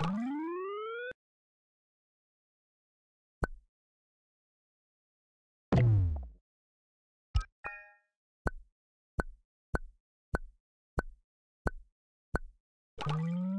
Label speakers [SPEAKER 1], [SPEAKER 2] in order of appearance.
[SPEAKER 1] you you